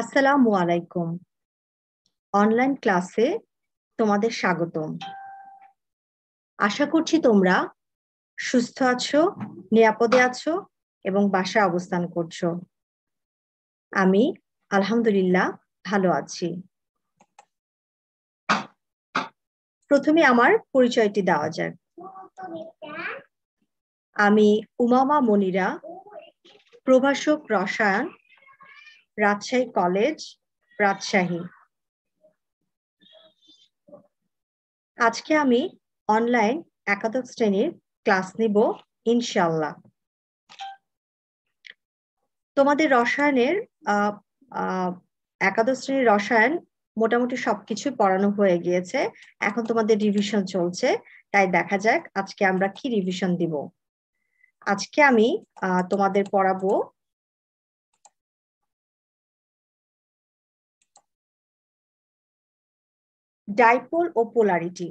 আসসালামু আলাইকুম। অনলাইন ক্লাসে তোমাদের স্বাগতম। আশা করছি তোমরা সুস্থ আছো, নিরাপদে আছো এবং বাসায় অবস্থান করছ। আমি আলহামদুলিল্লাহ ভালো আছি। প্রথমে আমার পরিচয়টি দেওয়া যাক। আমি উমামা মনিরা, প্রভাষক রসায়ন রাজশাহী কলেজ, রাজশাহী। আজকে আমি অনলাইন একাদশ শ্রেণির ক্লাস নিব ইনশাল্লাহ তোমাদের রসায়নের একাদশ শ্রেণির রসায়ন মোটামুটি সবকিছু পড়ানো হয়ে গিয়েছে। এখন তোমাদের রিভিশন চলছে, তাই দেখা যাক আজকে আমরা কি রিভিশন দিব। আজকে আমি তোমাদের পড়াবো ডাইপোল ও পোলারিটি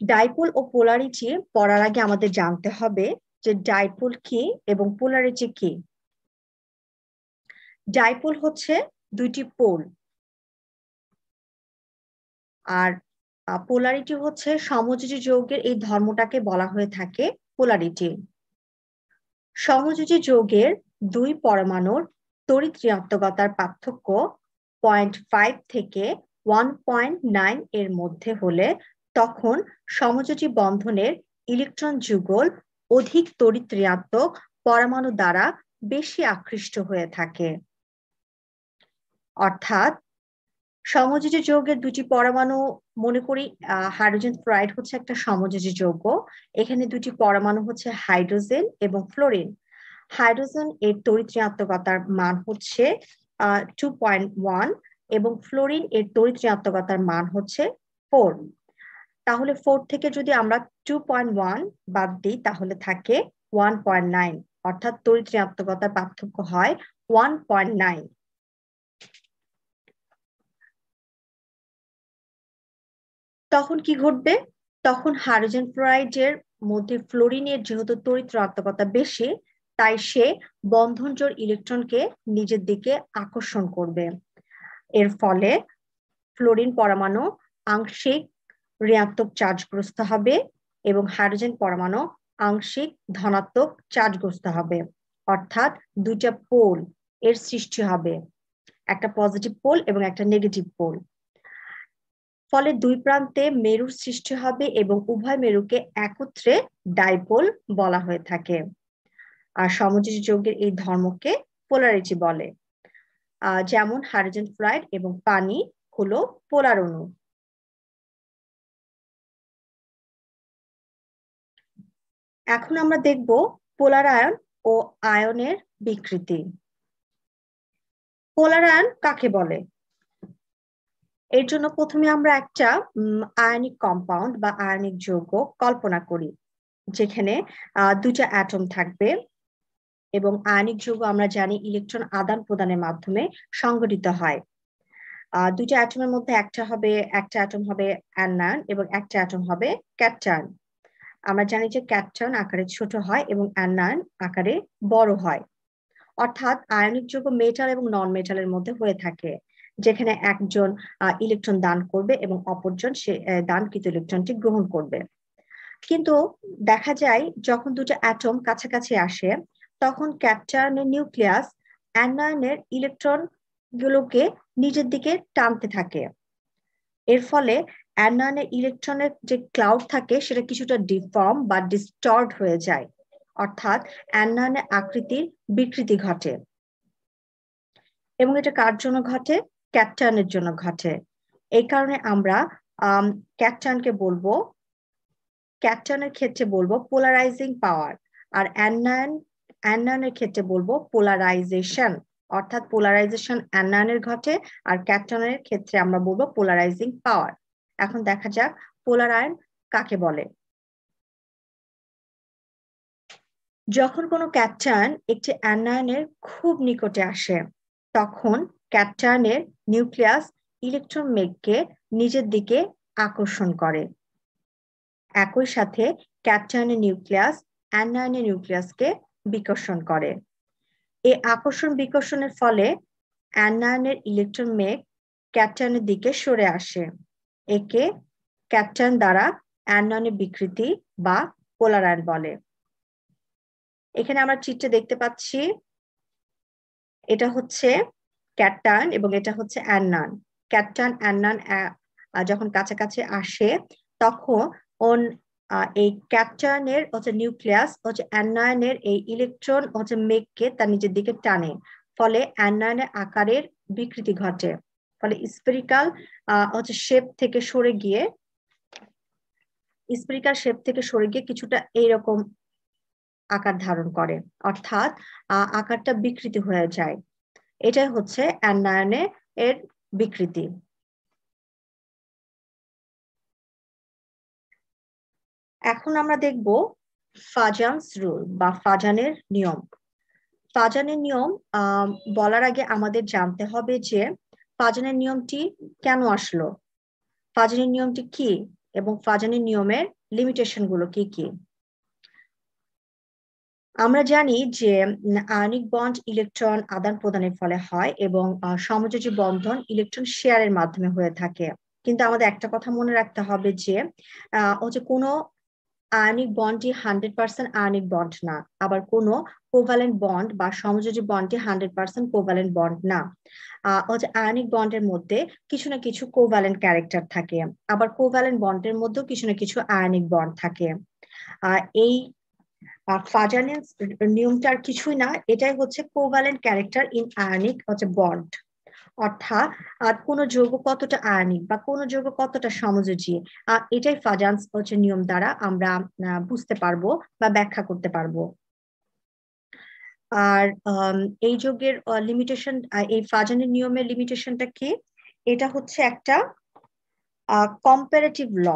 ডাইপোল ও পোলারিটি পড়ার আগে আমাদের জানতে হবে যে ডাইপোল কি এবং পোলারিটি কি? ডাইপোল হচ্ছে দুইটি পোল আর পোলারিটি হচ্ছে সমযোজী যৌগের এই ধর্মটাকে বলা হয়ে থাকে পোলারিটি সমযোজী যৌগের দুই পরমাণুর তড়িৎ ঋণাত্মকতার পার্থক্য পয়েন্ট ফাইভ থেকে ওয়ান পয়েন্ট নাইন এর মধ্যে হলে তখন সমযোজী বন্ধনের ইলেকট্রন যুগল অধিক তড়িৎ পরমাণু দ্বারা বেশি আকৃষ্ট হয়ে থাকে। অর্থাৎ সমযোজী যৌগের দুটি পরমাণু, মনে করি হাইড্রোজেন ফ্লোরাইড হচ্ছে একটা সমযোজী যৌগ। এখানে দুটি পরমাণু হচ্ছে হাইড্রোজেন এবং ফ্লোরিন। হাইড্রোজেন এর তড়িৎ মান হচ্ছে টু পয়েন্ট ওয়ান এবং ফ্লোরিন এর তড়িৎ ঋণাত্মকতার মান হচ্ছে ফোর তাহলে ফোর থেকে যদি আমরা টু পয়েন্ট ওয়ান বাদ দিই, তাহলে থাকে ওয়ান পয়েন্ট নাইন অর্থাৎ তড়িৎ ঋণাত্মকতার পার্থক্য হয় ওয়ান পয়েন্ট নাইন তখন কি ঘটবে? তখন হাইড্রোজেন ফ্লোরাইডের মধ্যে ফ্লোরিনের যেহেতু তড়িৎ ঋণাত্মকতা বেশি তাই সে বন্ধন জোর ইলেকট্রনকে নিজের দিকে আকর্ষণ করবে। এর ফলে ফ্লোরিন পরমাণু আংশিক ঋণাত্মক চার্জগ্রস্ত হবে এবং হাইড্রোজেন পরমাণু আংশিক ধনাত্মক চার্জগ্রস্ত হবে। অর্থাৎ দুইটা পোল এর সৃষ্টি হবে। একটা পজিটিভ পোল এবং একটা নেগেটিভ পোল ফলে দুই প্রান্তে মেরুর সৃষ্টি হবে এবং উভয় মেরুকে একত্রে ডাইপোল বলা হয়ে থাকে। আর সমযোজী যৌগের এই ধর্মকে পোলারিটি বলে। যেমন হাইড্রোজেন ফ্লোরাইড এবং পানি হলো পোলার অণু। এখন আমরা দেখব পোলার আয়ন ও আয়নের বিকৃতি। পোলার আয়ন কাকে বলে? এর জন্য প্রথমে আমরা একটা আয়নিক কম্পাউন্ড বা আয়নিক যৌগ কল্পনা করি, যেখানে দুটা অ্যাটম থাকবে। এবং আয়নিক যৌগ আমরা জানি ইলেকট্রন আদান প্রদানের মাধ্যমে সংগঠিত হয়। দুইটা অ্যাটমের মধ্যে একটা হবে, একটা অ্যাটম হবে অ্যানায়ন এবং একটা অ্যাটম হবে ক্যাটায়ন আমরা জানি যে ক্যাটায়ন আকারে ছোট হয় এবং অ্যানায়ন আকারে বড় হয়। অর্থাৎ আয়নিক যৌগ মেটাল এবং নন মেটালের মধ্যে হয়ে থাকে, যেখানে একজন ইলেকট্রন দান করবে এবং অপরজন সে দানকৃত ইলেকট্রনটি গ্রহণ করবে। কিন্তু দেখা যায় যখন দুটো অ্যাটম কাছাকাছি আসে তখন ক্যাপচায়নের নিউক্লিয়াস অ্যানায়নের ইলেকট্রন গুলোকে নিজের দিকে টানতে থাকে। এর ফলে অ্যানায়নের ইলেকট্রনের যে ক্লাউড থাকে, সেটা কিছুটা ডিফর্ম বা ডিস্টর্ড হয়ে যায়। অর্থাৎ অ্যানায়নের আকৃতির বিকৃতি ঘটে। এবং এটা কার জন্য ঘটে? ক্যাপটায়নের জন্য ঘটে। এই কারণে আমরা ক্যাপটায়নকে বলব ক্যাপটায়নের ক্ষেত্রে বলব পোলারাইজিং পাওয়ার আর অ্যানায়ন অ্যানায়নের ক্ষেত্রে বলব পোলারাইজেশন অর্থাৎ পোলারাইজেশন অ্যানায়নের ঘটে আর ক্যাপটনের ক্ষেত্রে আমরা বলব পোলারাইজিং পাওয়ার এখন দেখা যাক পোলার আয়ন কাকে বলে। যখন কোনো ক্যাপটায়ন একটি অ্যানায়নের খুব নিকটে আসে, তখন ক্যাপটায়নের নিউক্লিয়াস ইলেকট্রন মেঘকে নিজের দিকে আকর্ষণ করে। একই সাথে ক্যাপটায়নের নিউক্লিয়াস অ্যানায়নের নিউক্লিয়াসকে বিকর্ষণ করে। এই আকর্ষণ বিকর্ষণের ফলে অ্যানায়নের ইলেকট্রন মেঘ ক্যাটায়নের দিকে সরে আসে। একে ক্যাটায়ন দ্বারা অ্যানায়নের বিকৃতি বা পোলারায়ন বলে। এখানে আমরা চিত্রে দেখতে পাচ্ছি, এটা হচ্ছে ক্যাটায়ন এবং এটা হচ্ছে অ্যানান ক্যাটায়ন অ্যানান যখন কাছাকাছি আসে, তখন এই ক্যাপচায়নের হচ্ছে নিউক্লিয়াস, হচ্ছে অ্যানায়নের এই ইলেকট্রন হচ্ছে মেঘকে তার নিজের দিকে টানে। ফলে অ্যানায়নের আকারের বিকৃতি ঘটে। ফলে স্পেরিকাল হচ্ছে শেপ থেকে সরে গিয়ে স্পেরিকাল শেপ থেকে সরে গিয়ে কিছুটা এইরকম আকার ধারণ করে। অর্থাৎ আকারটা বিকৃতি হয়ে যায়। এটাই হচ্ছে অ্যানায়নে এর বিকৃতি। এখন আমরা দেখব ফাজানস রুল বা ফাজানের নিয়ম। ফাজানের নিয়ম বলার আগে আমাদের জানতে হবে যে ফাজানের নিয়মটি কেন আসলো? ফাজানের নিয়মটি কি এবং ফাজানের নিয়মের লিমিটেশনগুলো কি কি? আমরা জানি যে আয়নিক বন্ড ইলেকট্রন আদান প্রদানের ফলে হয় এবং সমযোজী বন্ধন ইলেকট্রন শেয়ারের মাধ্যমে হয়ে থাকে। কিন্তু আমাদের একটা কথা মনে রাখতে হবে যে হচ্ছে কোনো আয়নিক বন্ডটি হান্ড্রেড পার্সেন্ট আয়নিক বন্ড না। আবার কোনো কোভ্যালেন্ট বন্ড বা সমযোজী বন্ডটি হান্ড্রেড পার্সেন্ট কোভ্যালেন্ট বন্ড না। হচ্ছে আয়নিক বন্ডের মধ্যে কিছু না কিছু কোভ্যালেন্ট ক্যারেক্টার থাকে। আবার কোভ্যালেন্ট বন্ডের মধ্যেও কিছু না কিছু আয়নিক বন্ড থাকে। এই ফাজানেন্স নিয়মটার কিছুই না। এটাই হচ্ছে কোভ্যালেন্ট ক্যারেক্টার ইন আয়নিক হচ্ছে বন্ড। অর্থাৎ, আর কোন যৌগ কতটা আয়নিক বা কোন যৌগ কতটা সমযোজী এটাই ফাজান্স হচ্ছে নিয়ম দ্বারা আমরা বুঝতে পারব বা ব্যাখ্যা করতে পারব। আর এই যোগের লিমিটেশন এই ফাজানের নিয়মের লিমিটেশনটা কি? এটা হচ্ছে একটা কম্পারেটিভ ল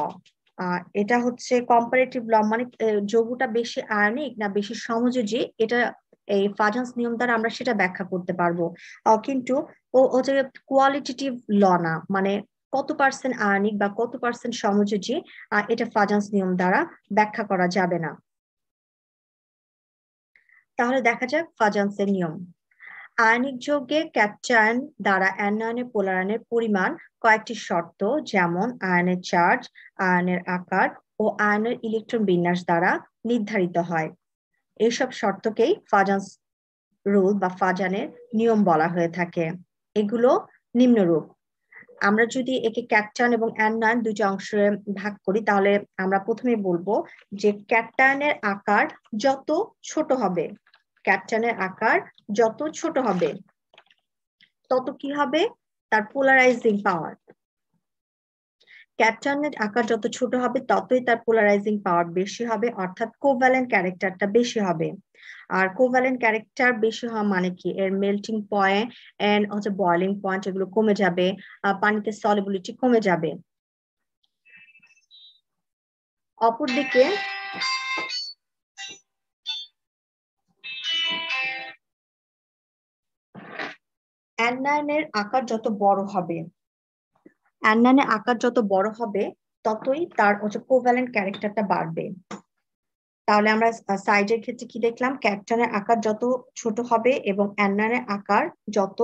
এটা হচ্ছে কম্পারেটিভ ল মানে যৌগটা বেশি আয়নিক না বেশি সমযোজী, এটা এই ফাজান্স নিয়ম দ্বারা আমরা সেটা ব্যাখ্যা করতে পারব। কিন্তু ও হচ্ছে কোয়ালিটেটিভ ল না মানে কত পার্সেন্ট আয়নিক বা কত পার্সেন্ট সমযোজী এটা ফাজান্স নিয়ম দ্বারা ব্যাখ্যা করা যাবে না। তাহলে দেখা যাক ফাজান্সের নিয়ম। আয়নিক যৌগে ক্যাপচায়ন দ্বারা অ্যানায়নের পোলারায়নের পরিমাণ কয়েকটি শর্ত, যেমন আয়নের চার্জ আয়নের আকার ও আয়নের ইলেকট্রন বিন্যাস দ্বারা নির্ধারিত হয়। এইসব শর্তকেই ফাজান্স রুল বা ফাজানের নিয়ম বলা হয়ে থাকে। এগুলো নিম্নরূপ। আমরা যদি একে ক্যাটায়ন এবং অ্যানায়ন দুটি অংশে ভাগ করি, তাহলে আমরা প্রথমে বলব যে ক্যাটায়নের আকার যত ছোট হবে ক্যাটায়নের আকার যত ছোট হবে, তত কি হবে? তার পোলারাইজিং পাওয়ার ক্যাটায়নের আকার যত ছোট হবে, ততই তার পোলারাইজিং পাওয়ার বেশি হবে, অর্থাৎ কোভ্যালেন্ট ক্যারেক্টারটা বেশি হবে। আর কোভ্যালেন্ট ক্যারেক্টার বেশি হওয়া মানে কি? এর মেল্টিং পয়েন্ট এন্ড হচ্ছে বয়লিং পয়েন্ট এগুলো কমে যাবে পানিতে সলিবিলিটি কমে যাবে। অপরদিকে অ্যানায়নের আকার যত বড় হবে অ্যানায়নের আকার যত বড় হবে, ততই তার হচ্ছে কোভ্যালেন্ট ক্যারেক্টারটা বাড়বে। তাহলে আমরা সাইজের ক্ষেত্রে কি দেখলাম? ক্যাপটনের আকার যত ছোট হবে এবং অ্যানানের আকার যত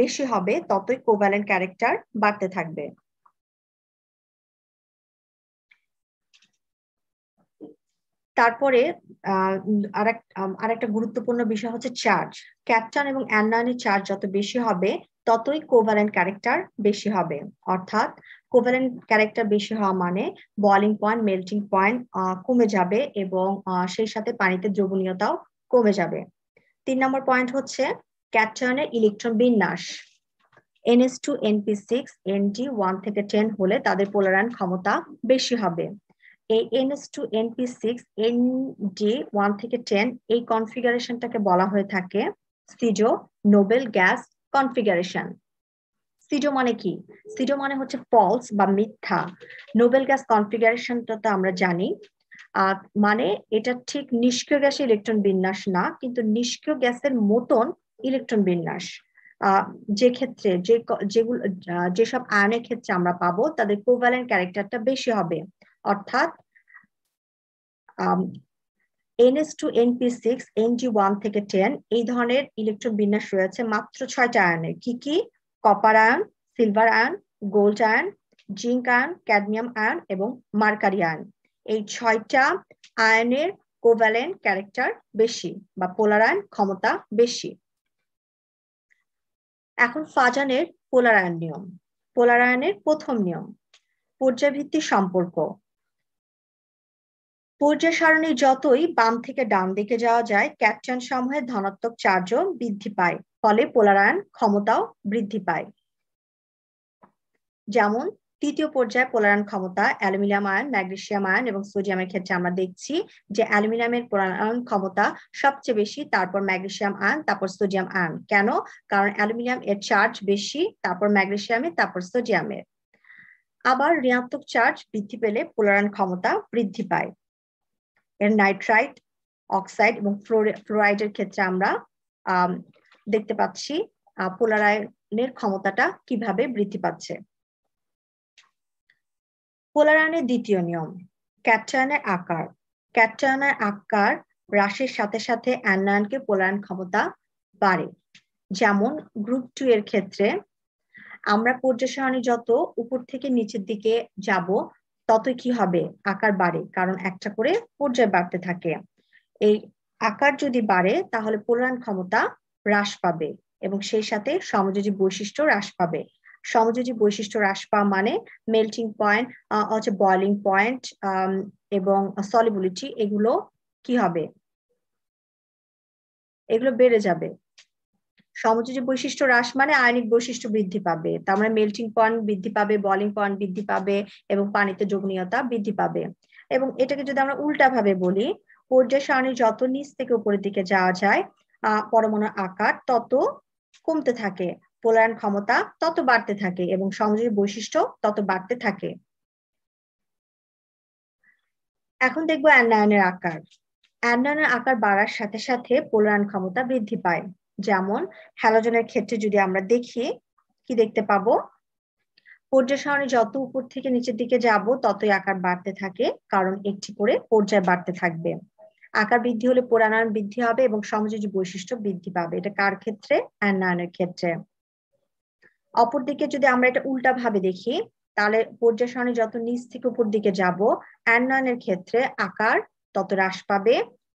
বেশি হবে, ততই কোভ্যালেন্ট ক্যারেক্টার বাড়তে থাকবে। তারপরে আর একটা গুরুত্বপূর্ণ বিষয় হচ্ছে চার্জ ক্যাপটন এবং অ্যানায়নের চার্জ যত বেশি হবে ততই কোভ্যালেন্ট ক্যারেক্টার বেশি হবে। অর্থাৎ কোভ্যালেন্ট ক্যারেক্টার বেশি হওয়া মানে বলিং পয়েন্ট মেল্টিং পয়েন্ট কমে যাবে এবং সেই সাথে পানিতে দ্রবণীয়তাও কমে যাবে। তিন নম্বর পয়েন্ট হচ্ছে ক্যাটায়নের ইলেকট্রন বিন্যাস। NS two NP six ND one থেকে টেন হলে তাদের পোলারায়ন ক্ষমতা বেশি হবে। এই NS two NP six ND one থেকে টেন এই কনফিগারেশনটাকে বলা হয়ে থাকে, pseudo noble gas configuration. Pseudo মানে কি? সিডো মানে হচ্ছে ফলস বা মিথ্যা। নোবেল গ্যাস কনফিগারেশনটা তো আমরা জানি। মানে এটা ঠিক নিষ্ক্রিয় গ্যাসের ইলেকট্রন বিন্যাস না, কিন্তু নিষ্ক্রিয় গ্যাসের মতন ইলেকট্রন বিন্যাস। যে ক্ষেত্রে যে যেগুলো যেসব আয়নের ক্ষেত্রে আমরা পাবো, তাদের কোভ্যালেন্ট ক্যারেক্টারটা বেশি হবে। অর্থাৎ NS two NP six ND one থেকে টেন এই ধরনের ইলেকট্রন বিন্যাস রয়েছে মাত্র ছয়টা আয়নের কি কি? Copper ion silver ion gold ion zinc ion cadmium ion এবং মার্কারি আয়ন এই ছয়টা আয়নের কোভ্যালেন্ট ক্যারেক্টার বেশি বা পোলার আয়ন ক্ষমতা বেশি। এখন ফাজানের পোলার আয়ন নিয়ম। পোলার আয়নের প্রথম নিয়ম। পর্যায়ভিত্তিক সম্পর্ক। পর্যায় সারণী যতই বাম থেকে ডান দিকে যাওয়া যায় ক্যাপচান সমূহের ধনাত্মক চার্জও বৃদ্ধি পায়, ফলে পোলারায়ন ক্ষমতাও বৃদ্ধি পায়। যেমন, তৃতীয় পর্যায়ে পোলারায়ন ক্ষমতা, অ্যালুমিনিয়াম আয়ন, ম্যাগনেসিয়াম আয়ন এবং সোডিয়ামের ক্ষেত্রে আমরা দেখছি যে অ্যালুমিনিয়ামের পোলারায়ন ক্ষমতা সবচেয়ে বেশি, তারপর ম্যাগনেসিয়াম আয়ন, তারপর সোডিয়াম আয়ন। কেন? কারণ অ্যালুমিনিয়াম এর চার্জ বেশি, তারপর ম্যাগনেসিয়ামের, তারপর সোডিয়ামের। আবার ঋণাত্মক চার্জ বৃদ্ধি পেলে পোলারায়ন ক্ষমতা বৃদ্ধি পায়। এর নাইট্রাইট, অক্সাইড এবং ফ্লোরাইডের ক্ষেত্রে আমরা দেখতে পাচ্ছি পোলারায়নের ক্ষমতাটা কীভাবে বৃদ্ধি পাচ্ছে। পোলারায়নের দ্বিতীয় নিয়ম ক্যাটায়নের আকার। ক্যাটায়নের আকার হ্রাসের সাথে সাথে অ্যানায়নকে পোলারায়ন ক্ষমতা বাড়ে। যেমন গ্রুপ টু এর ক্ষেত্রে, আমরা পর্যায় সারণী যত উপর থেকে নিচের দিকে যাব ততই কি হবে? আকার বাড়ে, কারণ একটা করে পর্যায় বাড়তে থাকে। এই আকার যদি বাড়ে, তাহলে পোলারায়ন ক্ষমতা হ্রাস পাবে এবং সেই সাথে সমযোজী বৈশিষ্ট্য হ্রাস পাবে। সমযোজী বৈশিষ্ট্য হ্রাস পাওয়া মানে মেল্টিং পয়েন্ট হচ্ছে বয়লিং পয়েন্ট এবং সলিবিলিটি এগুলো কি হবে? এগুলো বেড়ে যাবে। সমযোজী বৈশিষ্ট্য হ্রাস মানে আয়নিক বৈশিষ্ট্য বৃদ্ধি পাবে। তার মানে মেল্টিং পয়েন্ট বৃদ্ধি পাবে বলিং পয়েন্ট বৃদ্ধি পাবে এবং পানিতে যোগনীয়তা বৃদ্ধি পাবে। এবং এটাকে যদি আমরা উল্টা ভাবে বলি, পর্যায় সারণী যত নিচ থেকে উপরের দিকে যাওয়া যায় আহ পরমাণুর আকার তত কমতে থাকে, পোলায়ন ক্ষমতা তত বাড়তে থাকে এবং সমযোজী বৈশিষ্ট্য তত বাড়তে থাকে। এখন দেখব অ্যানায়নের আকার। অ্যানায়নের আকার বাড়ার সাথে সাথে পোলায়ন ক্ষমতা বৃদ্ধি পায়। যেমন হ্যালোজেনের ক্ষেত্রে যদি আমরা দেখি, কি দেখতে পাবো? পর্যায় সারণী যত উপর থেকে নিচের দিকে যাব, ততই আকার বাড়তে থাকে, কারণ একটি করে পর্যায় বাড়তে থাকবে। আকার বৃদ্ধি হলে পোড়ানায়ন বৃদ্ধি হবে এবং সমযোজী বৈশিষ্ট্য বৃদ্ধি পাবে। এটা কার ক্ষেত্রে? অ্যানায়নের ক্ষেত্রে। অপরদিকে যদি আমরা এটা উল্টা ভাবে দেখি, তাহলে পর্যায় সারণী যত নিচ থেকে উপর দিকে যাব অ্যানায়নের ক্ষেত্রে আকার তত হ্রাস পাবে,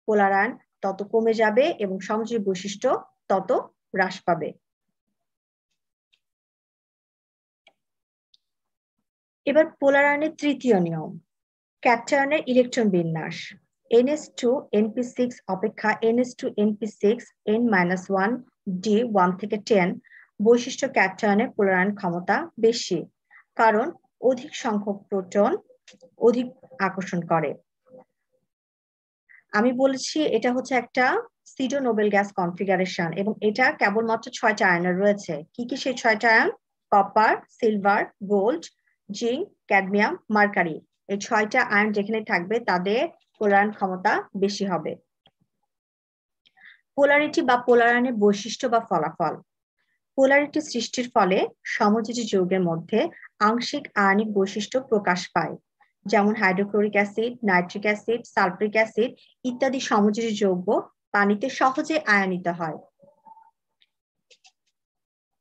পোলারায়ন তত কমে যাবে এবং সমযোজী বৈশিষ্ট্য তত হ্রাস পাবে। এবার পোলারায়নের তৃতীয় নিয়ম। ক্যাটায়নের ইলেকট্রন বিন্যাস। এনএস টু এনপি সিক্স অপেক্ষা NS two NP six, N minus one, D one থেকে টেন বৈশিষ্ট্য ক্যাটায়নের পোলারায়ন ক্ষমতা বেশি, কারণ অধিক সংখ্যক প্রোটন অধিক আকর্ষণ করে। আমি বলেছি এটা হচ্ছে একটা সিডো নোবেল গ্যাস কনফিগারেশন এবং এটা কেবলমাত্র ছয়টা আয়নের রয়েছে। কি কি সেই ছয়টা ion? Copper silver gold zinc cadmium mercury এই ছয়টা আয়ন যেখানে থাকবে তাদের পোলারায়ন ক্ষমতা বেশি হবে। পোলারিটি বা পোলারায়নের বৈশিষ্ট্য বা ফলাফল। পোলারিটি সৃষ্টির ফলে সমযোজী যৌগের মধ্যে আংশিক আয়নিক বৈশিষ্ট্য প্রকাশ পায়। যেমন hydrochloric acid nitric acid sulphuric acid ইত্যাদি সমযোজী যৌগ পানিতে সহজে আয়নিত হয়।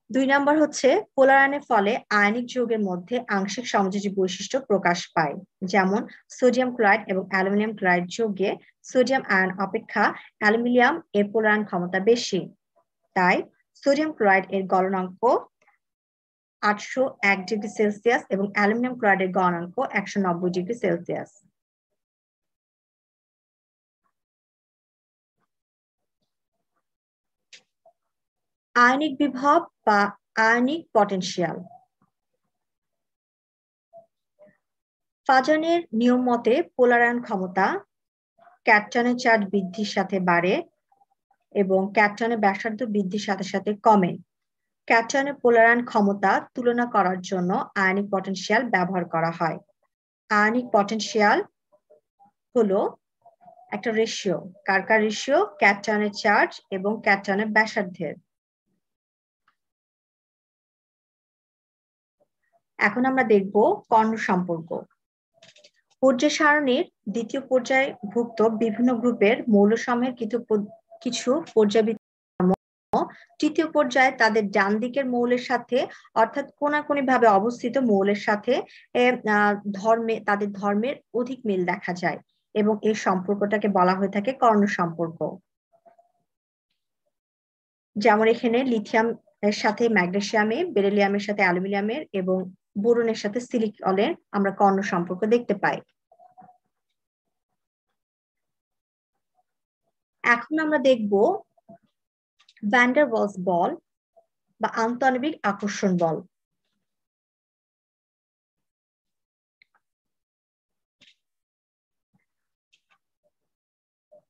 দুই নম্বর হচ্ছে পোলারায়নের ফলে আয়নিক যৌগের মধ্যে আংশিক সমযোজী বৈশিষ্ট্য প্রকাশ পায়, যেমন সোডিয়াম ক্লোরাইড এবং অ্যালুমিনিয়াম ক্লোরাইড যৌগে সোডিয়াম আয়ন অপেক্ষা অ্যালুমিনিয়াম এর পোলারায়ন ক্ষমতা বেশি। তাই সোডিয়াম ক্লোরাইড এর গলনাঙ্ক আটশো এক ডিগ্রি সেলসিয়াস এবং অ্যালুমিনিয়াম ক্লোরাইডের গণাঙ্ক একশো নব্বই ডিগ্রি সেলসিয়াস। আয়নিক বিভব বা আয়নিক পটেনশিয়াল ফাজনের নিয়ম মতে পোলারায়ন ক্ষমতা ক্যাপটনের চার্জ বৃদ্ধির সাথে বাড়ে এবং ক্যাপটনের ব্যাসার্ধ বৃদ্ধির সাথে সাথে কমে। ক্যাটনের পোলারায়ন ক্ষমতা তুলনা করার জন্য আয়নিক পটেনশিয়াল ব্যবহার করা হয়। আয়নিক পটেনশিয়াল হলো একটা রেশিও কার কার রেশিও ক্যাপটনের চার্জ এবং ক্যাপটনের ব্যাসার্ধের। এখন আমরা দেখব কর্ণ সম্পর্ক। পর্যায় সারণীর দ্বিতীয় পর্যায়ে ভুক্ত বিভিন্ন গ্রুপের মৌলসমূহের কিছু কিছু পর্যাবৃত্ত তৃতীয় পর্যায়ে তাদের ডান দিকের মৌলের সাথে, অর্থাৎ কোনাকুনি ভাবে অবস্থিত মৌলের সাথে ধর্মে, তাদের ধর্মের অধিক মিল দেখা যায় এবং এই সম্পর্কটাকে বলা হয়ে থাকে কর্ণ সম্পর্ক। যেমন এখানে লিথিয়াম এর সাথে ম্যাগনেসিয়ামে, বেরেলিয়ামের সাথে অ্যালুমিনিয়ামের এবং বোরনের সাথে সিলিকনের আমরা কর্ণ সম্পর্ক দেখতে পাই। এখন আমরা দেখব ভ্যান্ডারওয়ালস বল বা আন্তঃআণবিক আকর্ষণ বল।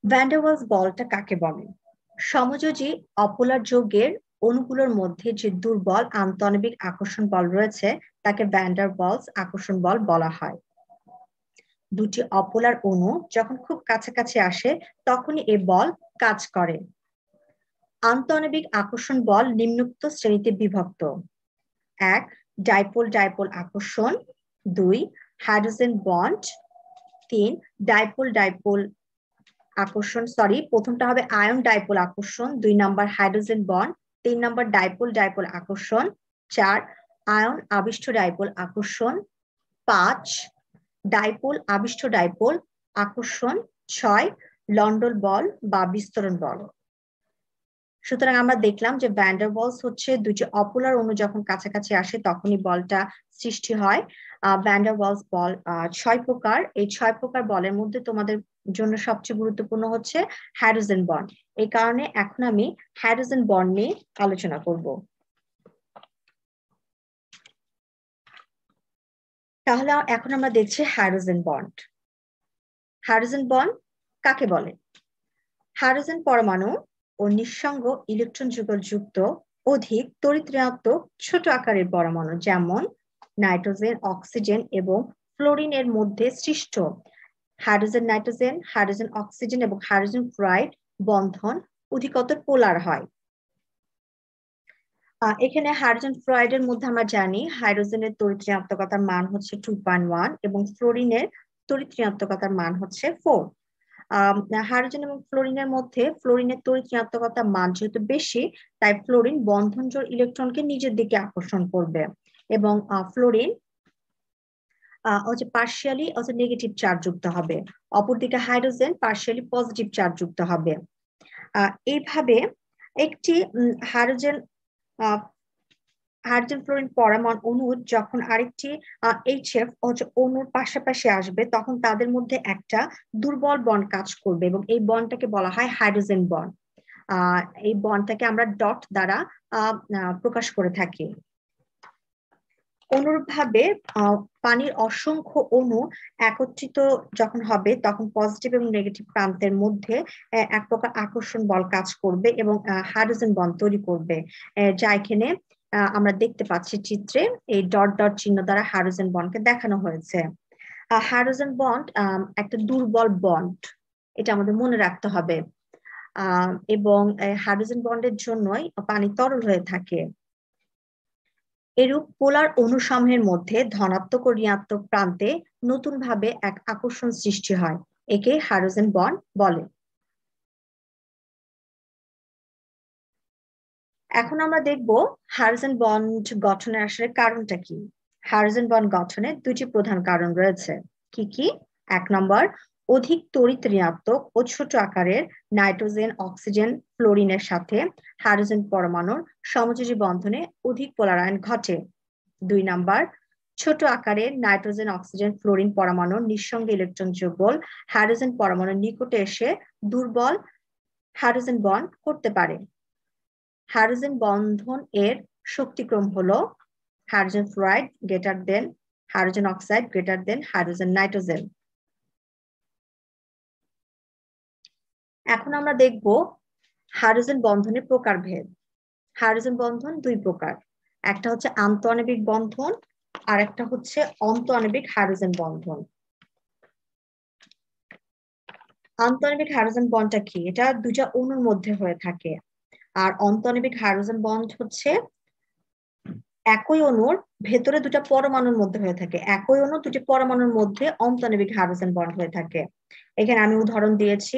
ভ্যান্ডারওয়ালস বলটা কাকে বলে? সমযোজী অপোলার যৌগের অণুগুলোর মধ্যে যে দুর্বল আন্তঃআণবিক আকর্ষণ বল রয়েছে তাকে ভ্যান্ডার বলস আকর্ষণ বল বলা হয়। দুটি অপোলার অণু যখন খুব কাছাকাছি আসে, তখনই এ বল কাজ করে। আন্তঃআণবিক আকর্ষণ বল নিম্নোক্ত শ্রেণীতে বিভক্ত। এক, ডাইপোল ডাইপোল আকর্ষণ। দুই, হাইড্রোজেন বন্ড। তিন, ডাইপোল ডাইপোল আকর্ষণ। সরি, প্রথমটা হবে আয়ন ডাইপোল আকর্ষণ। দুই নাম্বার হাইড্রোজেন বন্ড। তিন নাম্বার ডাইপোল ডাইপোল আকর্ষণ। চার আয়ন আবিষ্ট ডাইপোল আকর্ষণ পাঁচ, ডাইপোল আবিষ্ট ডাইপোল আকর্ষণ ছয় লন্ডল বল বা বিস্তরণ বল। সুতরাং আমরা দেখলাম যে ভ্যান্ডার বলস হচ্ছে দুটি অপোলার অণু যখন কাছাকাছি আসে তখনই বলটা সৃষ্টি হয়। ভ্যান্ডার বলস বল ছয় প্রকার। এই ছয় প্রকার বলের মধ্যে তোমাদের জন্য সবচেয়ে গুরুত্বপূর্ণ হচ্ছে হাইড্রোজেন বন্ড এই কারণে এখন আমি হাইড্রোজেন বন্ড নিয়ে আলোচনা করব। তাহলে এখন আমরা দেখছি হাইড্রোজেন বন্ড। হাইড্রোজেন বন্ড কাকে বলে? হাইড্রোজেন পরমাণু ও নিঃসঙ্গ ইলেকট্রন যুগল যুক্ত অধিক তরিত্রাত্মক ছোট আকারের পরমাণু, যেমন নাইট্রোজেন, অক্সিজেন এবং ফ্লোরিনের মধ্যে সৃষ্ট হাইড্রোজেন নাইট্রোজেন, হাইড্রোজেন অক্সিজেন এবং হাইড্রোজেন ফ্লোরাইড বন্ধন অধিকতর পোলার হয়। এখানে হাইড্রোজেন ফ্লোরাইডের মধ্যে আমরা জানি হাইড্রোজেনের তড়িৎ ঋণাত্মকতার মান হচ্ছে টু ওয়ান এবং ফ্লোরিনের তড়িৎ মান হচ্ছে ফোর হাইড্রোজেন এবং ফ্লোরিনের মধ্যে ফ্লোরিনের তড়িৎ ঋণাত্মকতার মান যেহেতু বেশি, তাই ফ্লোরিন বন্ধন জোর ইলেকট্রনকে নিজের দিকে আকর্ষণ করবে এবং ফ্লোরিন হচ্ছে পার্শিয়ালি হচ্ছে নেগেটিভ চার্জ যুক্ত হবে, অপরদিকে হাইড্রোজেন পার্শিয়ালি পজিটিভ চার্জ যুক্ত হবে। এইভাবে একটি হাইড্রোজেন হাইড্রোজেন ফ্লোরিন পরমাণু অণু যখন আরেকটি এইচএফ অণুর পাশাপাশি আসবে, তখন তাদের মধ্যে একটা দুর্বল বন্ড কাজ করবে এবং এই বন্ডটাকে বলা হয় হাইড্রোজেন বন্ড। এই বন্ডটাকে আমরা ডট দ্বারা প্রকাশ করে থাকি। অনুরূপভাবে পানির অসংখ্য অণু একত্রিত যখন হবে, তখন পজিটিভ এবং নেগেটিভ প্রান্তের মধ্যে এক প্রকার আকর্ষণ বল কাজ করবে এবং হাইড্রোজেন বন্ড তৈরি করবে। যা এখানে আমরা দেখতে পাচ্ছি চিত্রে, এই ডট ডট চিহ্ন দ্বারা হাইড্রোজেন বন্ডকে দেখানো হয়েছে। হাইড্রোজেন বন্ড একটা দুর্বল বন্ড এটা আমাদের মনে রাখতে হবে। এবং হাইড্রোজেন বন্ডের জন্যই পানি তরল হয়ে থাকে। এরূপ পোলার অনুসমূহের মধ্যে ধনাত্মক ও ঋণাত্মক প্রান্তে নতুন ভাবে এক আকর্ষণ সৃষ্টি হয়, একে হাইড্রোজেন বন্ড বলে। এখন আমরা দেখব হাইড্রোজেন বন্ড গঠনের আসলে কারণটা কি। হাইড্রোজেন বন্ড গঠনের দুটি প্রধান কারণ রয়েছে। কি কি? এক নম্বর অধিক তড়িৎ ঋণাত্মক ও ছোট আকারের নাইট্রোজেন, অক্সিজেন, ফ্লোরিনের সাথে হাইড্রোজেন পরমাণুর সমযোজী বন্ধনে অধিক পোলারায়ন ঘটে। দুই নাম্বার, ছোট আকারে নাইট্রোজেন, অক্সিজেন, ফ্লোরিন পরমাণুর নিঃসঙ্গে ইলেকট্রন যুগল হাইড্রোজেন পরমাণুর নিকটে এসে দুর্বল হাইড্রোজেন বন্ড করতে পারে। হাইড্রোজেন বন্ধন এর শক্তিক্রম হলো hydrogen fluoride greater than hydrogen oxide greater than hydrogen nitrogen. এখন আমরা দেখব হাইড্রোজেন বন্ধনের প্রকারভেদ। হাইড্রোজেন বন্ধন দুই প্রকার, একটা হচ্ছে আন্তঃআণবিক বন্ধন আর একটা হচ্ছে অন্তঃআণবিক হাইড্রোজেন বন্ধন। আন্তঃআণবিক হাইড্রোজেন বন্ডটা কি? এটা দুইটা অণুর মধ্যে হয়ে থাকে। আর অন্তঃআণবিক হাইড্রোজেন বন্ড হচ্ছে একই অণুর ভেতরে দুটা পরমাণুর মধ্যে হয়ে থাকে। একই অণু দুটি পরমাণুর মধ্যে অন্তনবিক হাইড্রোজেন বন্ড হয়ে থাকে। এখানে আমি উদাহরণ দিয়েছি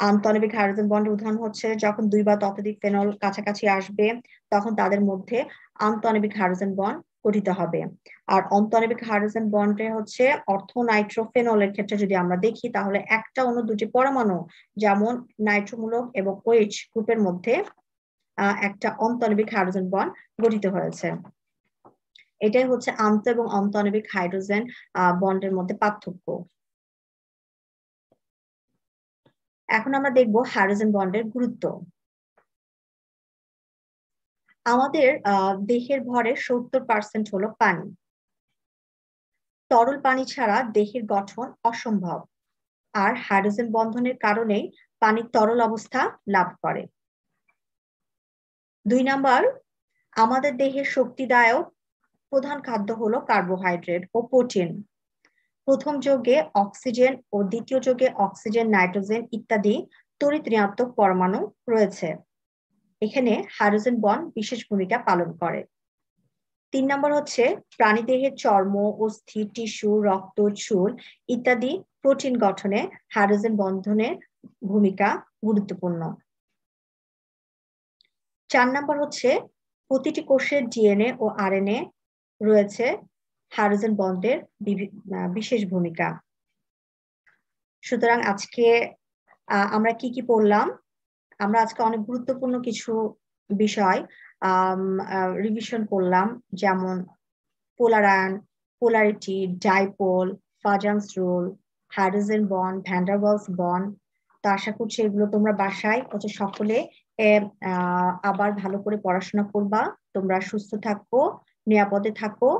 আন্তনবিক হাইড্রোজেন বন্ডের উদাহরণ হচ্ছে যখন দুই বা ততোধিক ফেনল কাছাকাছি আসবে, তখন তাদের মধ্যে আন্তনবিক হাইড্রোজেন বন্ড গঠিত হবে। আর অন্তনবিক হাইড্রোজেন বন্ডে হচ্ছে অর্থ নাইট্রোফেনলের ক্ষেত্রে যদি আমরা দেখি, তাহলে একটা অন্য দুটি পরমাণু, যেমন নাইট্রোমূলক এবং ওয়েচ গ্রুপের মধ্যে একটা অন্তনবিক হাইড্রোজেন বন্ড গঠিত হয়েছে। এটাই হচ্ছে আন্ত এবং অন্তনবিক হাইড্রোজেন বন্ডের মধ্যে পার্থক্য। এখন আমরা দেখব হাইড্রোজেন বন্ডের গুরুত্ব। আমাদের দেহের ভরের সত্তর পার্সেন্ট হলো পানি। তরল পানি ছাড়া দেহের গঠন অসম্ভব। আর হাইড্রোজেন বন্ধনের কারণেই পানি তরল অবস্থা লাভ করে। দুই নাম্বার, আমাদের দেহের শক্তিদায়ক প্রধান খাদ্য হলো কার্বোহাইড্রেট ও প্রোটিন প্রথম যোগে অক্সিজেন ও দ্বিতীয় যোগে অক্সিজেন, নাইট্রোজেন ইত্যাদি তড়িৎ ঋণাত্মক পরমাণু রয়েছে। এখানে হাইড্রোজেন বন বিশেষ ভূমিকা পালন করে। তিন নম্বর হচ্ছে প্রাণীদেহের চর্ম, অস্থি, টিস্যু, রক্ত, চুল ইত্যাদি প্রোটিন গঠনে হাইড্রোজেন বন্ধনের ভূমিকা গুরুত্বপূর্ণ। চার নম্বর হচ্ছে প্রতিটি কোষের ডিএনএ ও আরএনএ রয়েছে। হাইড্রোজেন বন্ডের বিশেষ ভূমিকা। সুতরাং আজকে আমরা কি কি পড়লাম? আমরা আজকে অনেক গুরুত্বপূর্ণ কিছু বিষয় রিভিশন করলাম, যেমন পোলারায়ন polarity, dipole Fajans rule hydrogen bond van der Waals bond তো আশা করছি এগুলো তোমরা বাসায় হচ্ছে সকলে আবার ভালো করে পড়াশোনা করবা। তোমরা সুস্থ থাকো, নিরাপদে থাকো।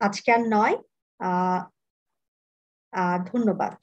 আজকে আর নয় আহ ধন্যবাদ।